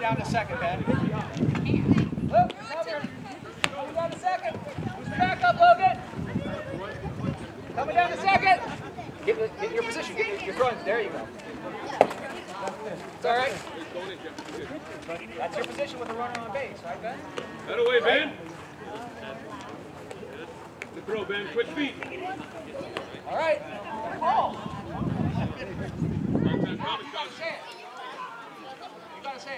next down to second, Ben. Look. Coming down to second. Who's back up, Logan? Coming down to second. Get, get your position. Get your, your front. There you go. It's all right. That's your position with the runner on base, right, Ben? That away, Ben. Good throw, Ben. Quick feet. All right. Ball. Contact, You promise, gotta say it. You gotta say it nice and loud. Hey,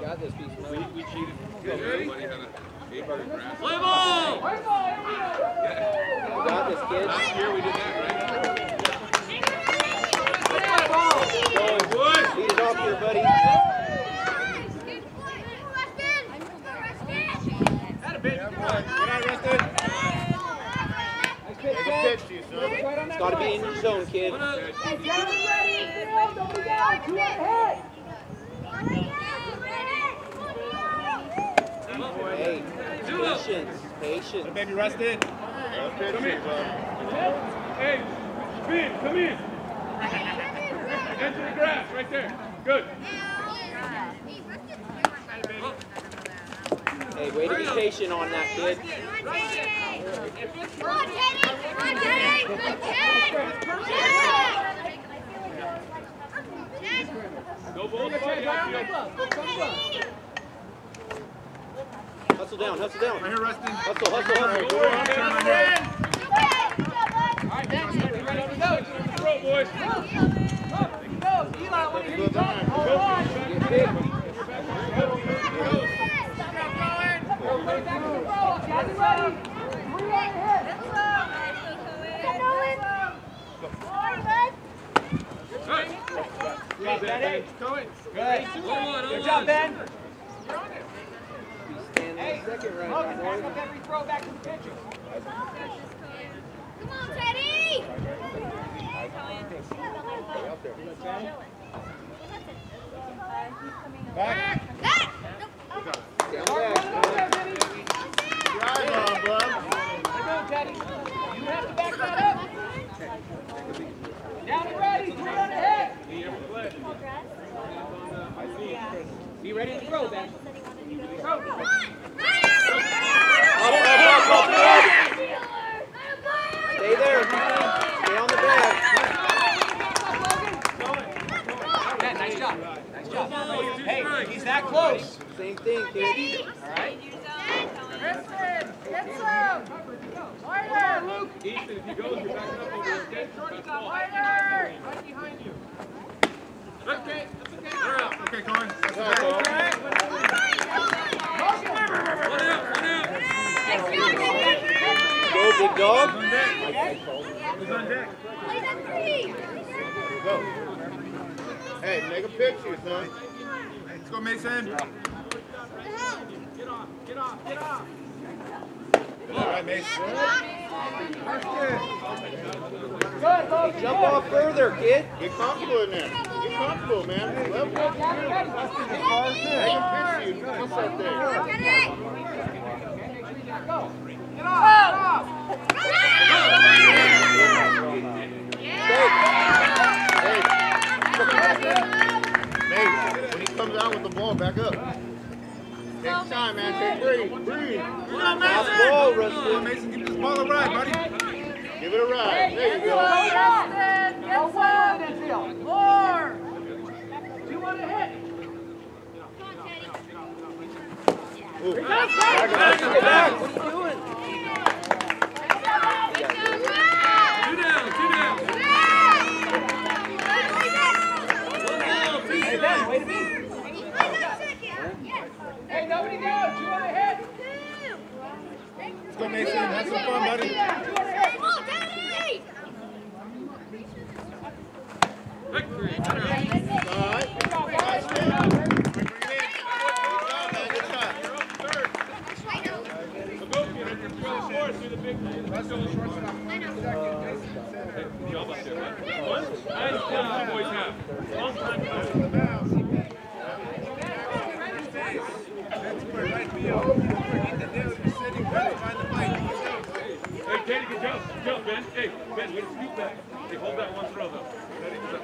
Got this piece. we, we cheated. Everybody had a eight by grass. Play ball. Play ball. Here we go. Got this, kid. Last year we did that, right? Play ball. Going, boys. Lead it off here, buddy. Had a bit. Nice pitch, Ben. Right on that It's got to be in your zone, kid. Hey, get him ready in field. Don't be down. Two on hit. Hey, patience, patience. Baby rested. Come in. Hey, spin, come in. Into the grass, right there. Good. Hey, way to be patient on that, kid. No balls flying outfield. Hustle down, hustle down. Right here resting. Hustle, hustle, hustle. Go on, Ben. All right, Ben. You ready to go? Throw, boys. Go. Eli, when you need to hold on. Get big. Back to the roll. Got ready. Three on hit. Hey. Good, Ben. Hey. Good. Job, Ben. Stand Hey, in second right Logan, back up every throw back to the pitcher. Come on, Teddy! Back. Down Start back. running over there, Vinny. Drive on, bud. Come on, Teddy. You have to back that up. Down and ready. Three on the hit. Be ready to throw, Ben. Throw. Up, up, up, up, up. Stay there. Stay on the bag. Ben, nice job. Nice job. Hey, he's that close. Same thing, kid. All right. Easton, if he goes, you're backing up over his dead. That's ball. Right behind you. Okay, that's okay. Okay, going. That's One out, one out. Go, big dog. on deck. Who's on deck? Go. Hey, make a picture, son. Let's go, Mason. All right, Mason. Good, Logan. Jump off further, kid. Get comfortable in there. Get comfortable, man. Level. Make a picture. You can sit there. Hey. Hey, when he comes out with the ball, back up. Take time, man. Take breathe. Breathe. Last ball, Come on, Rustin. Mason. Give this ball a ride, buddy. Give it a ride. There you go. Go forward and field. More. Two on the hit. Ooh. Get back. What are you doing? Two down, two down. Hey, Ben, way to be. Hey, nobody down. Two on the hit. Let's go, Mason. Have some fun, buddy. Two on the. Victory. All right. Nice man. Bring it in. Good job, man. Good shot. You're up third. So go, kid. If you're throwing fourth, do the big thing. Let's go. Good job up there, bud. One. Nice job, boys have. Long time coming. That's where right field. Get the deal. You're sitting. Better find the fight. Hey, Good job, Ben. Hey, Ben, way to scoop back. Hey, hold that one throw, though.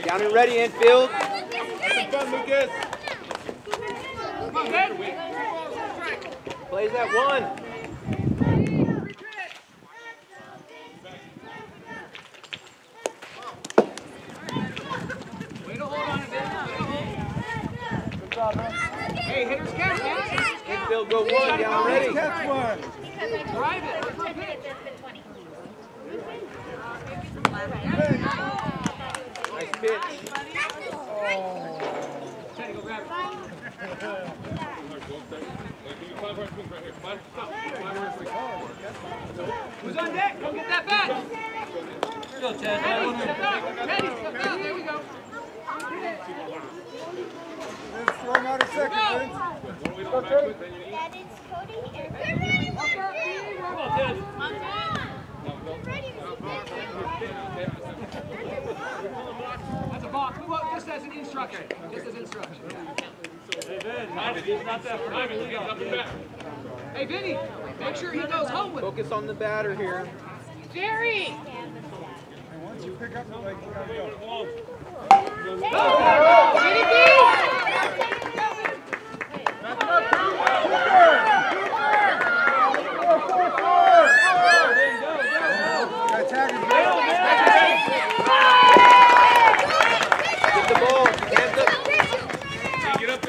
Down and ready, infield. Fun, Lucas. Plays that one. Hey, hitters count, man. Infield go one. Down ready. Catch one. Drive it. Let's go pitch. Pitch. Teddy, go grab it. Who's on deck? Go get that bat. Go, Ted. Teddy, step out. Teddy, step out. There we go. Vince, throw him out a second, Vince. That is Cody and Come on, Ted. That's a box. Move up uh, just as an instruction. Just as instruction. Hey, Vinny, make sure he goes home with. Focus on the batter here. Jerry! Once you pick up the leg, you gotta go. That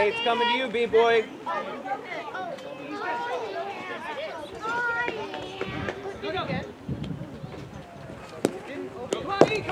Hey, it's coming to you, B-Boy. Come on, eat.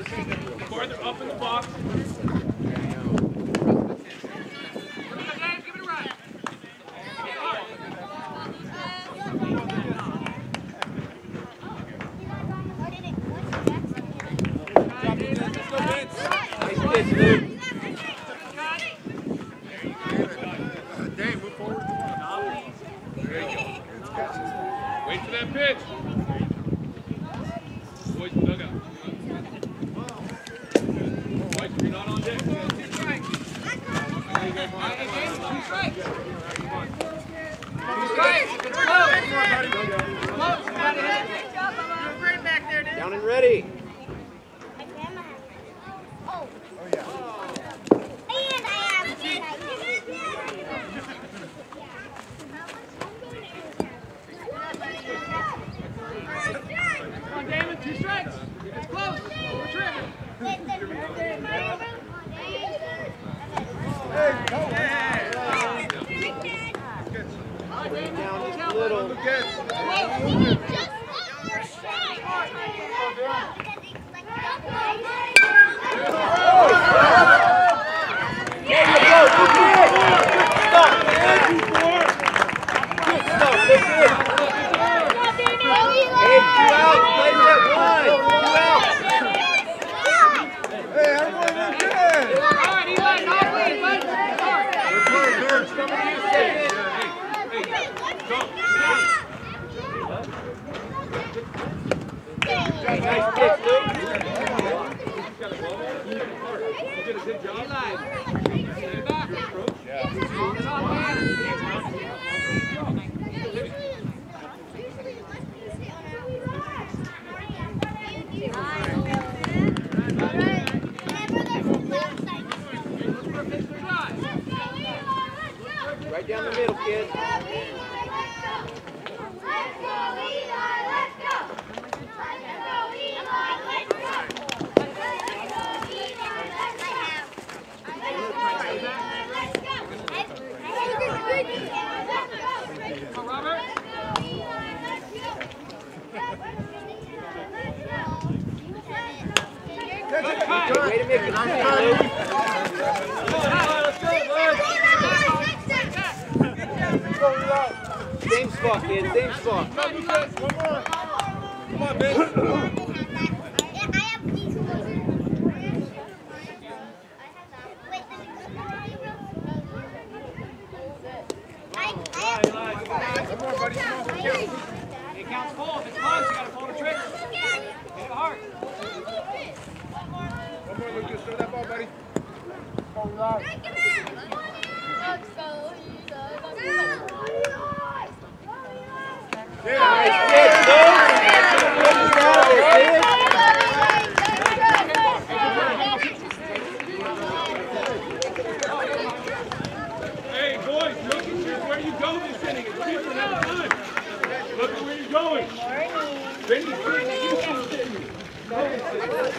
Farther up in the box. Throw that ball, buddy. Come on. Yeah, nice.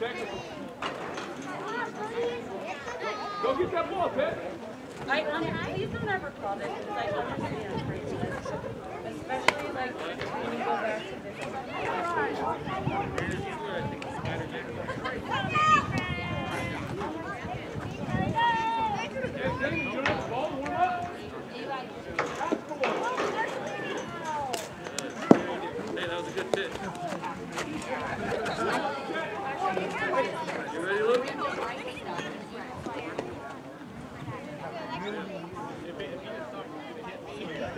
Go get that ball, Pet. I, um, please don't ever call this because I understand bracelets, especially like when you go back to this. Yeah, James, you know the ball, warm up. Ask for one. Hey, that was a good pitch. You ready, Luke? Little. All right, ball in. Coming down. Teddy. All right, you got this. Coming down. Matt, throw this down a second. Hold on, two eight. Hold on. Jackson, rolling it. Robbie, you make sure you back up. Oh no, hey, Josh. Everyone, just play ball. I'm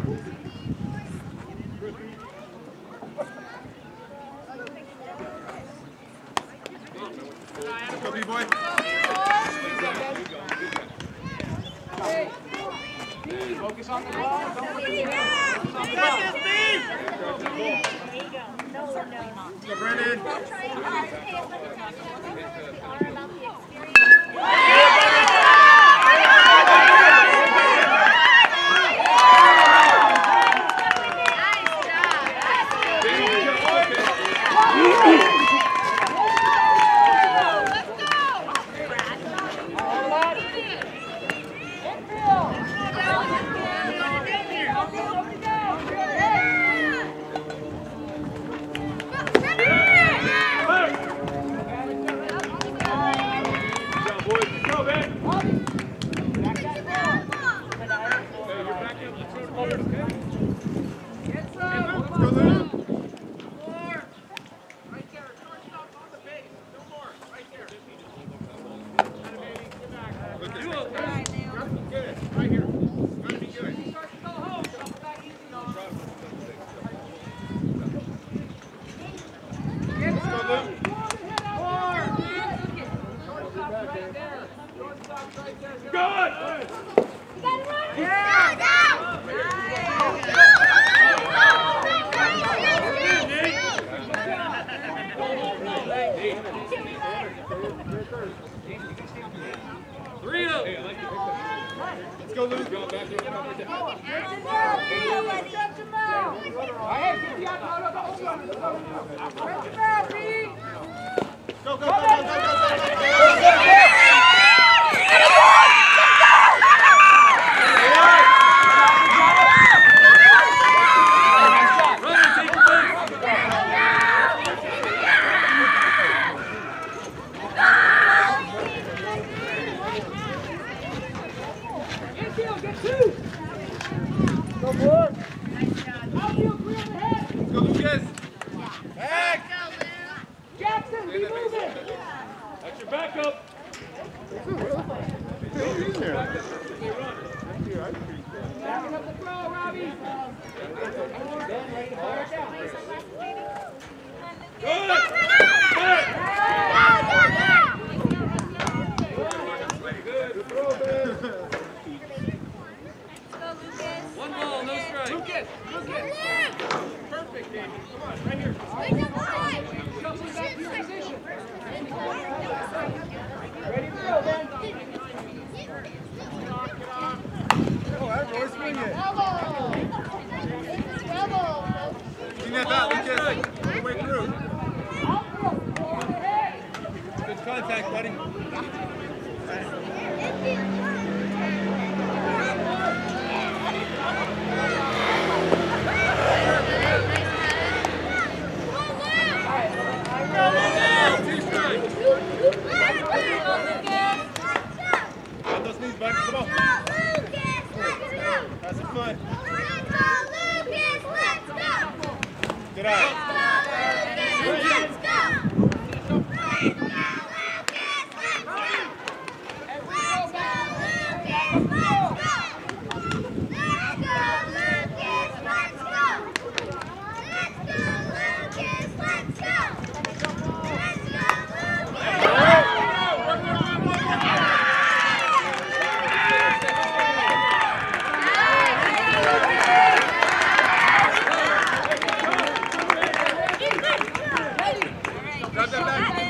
good. Contact, buddy. Okay.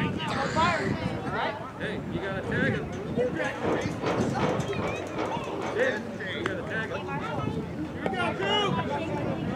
Hey, you gotta tag him. Yeah, you gotta tag him. Here we go, two!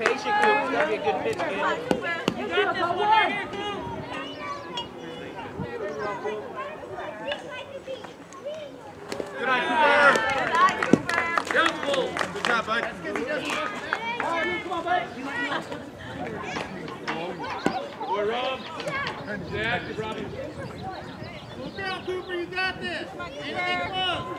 patient, Coop. It's going to be a good pitch, kid. You got this one right here, Coop. Good night, Cooper. Beautiful. Good job, bud. That's because he doesn't look. Oh, come on, bud. Boy, Rob. Jack, Robbie. Look down, Cooper. You got this. Anything close.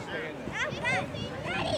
しっあげんねん。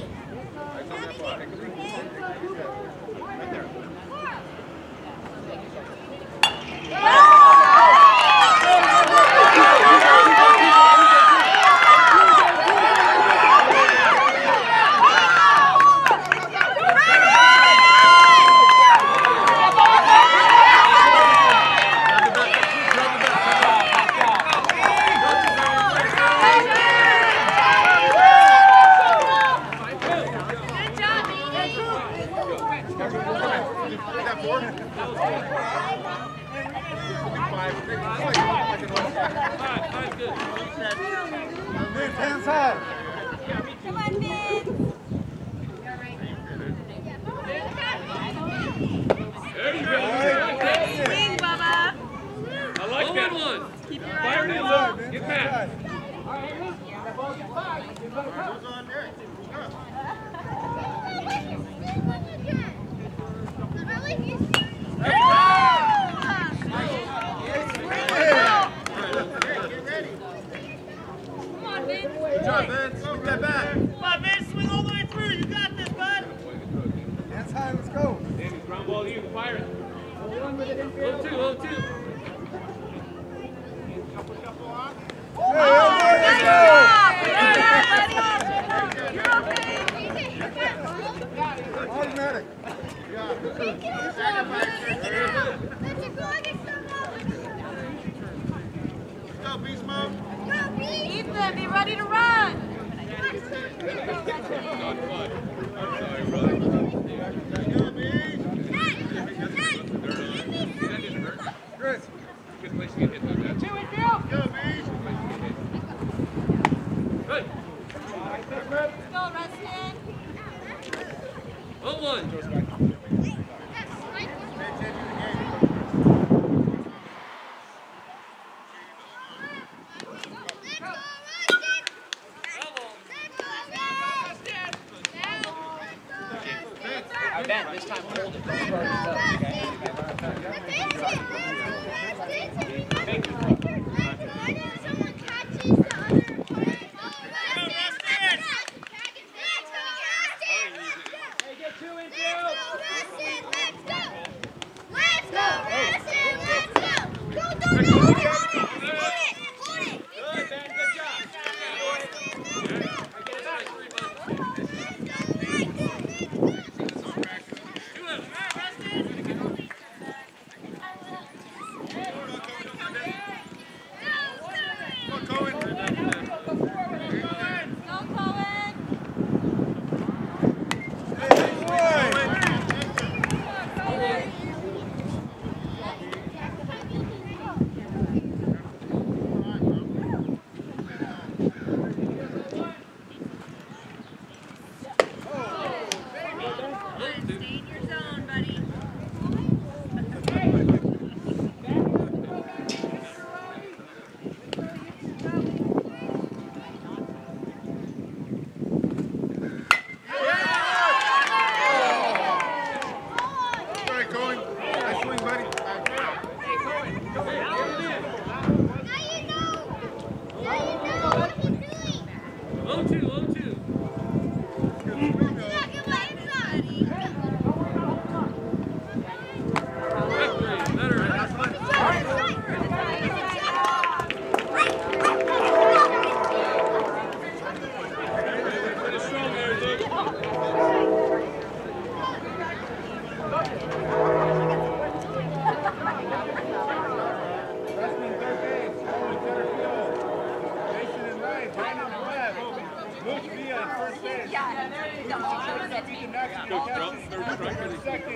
Be the maximum catches. Third, second.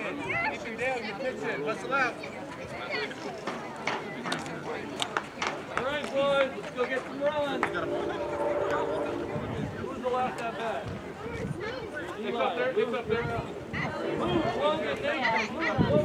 If you're down, you pitch it. Out. All right, boys, let's go get some runs. Who's the last at bat? It's up there, up there. Move, Logan, move, Logan.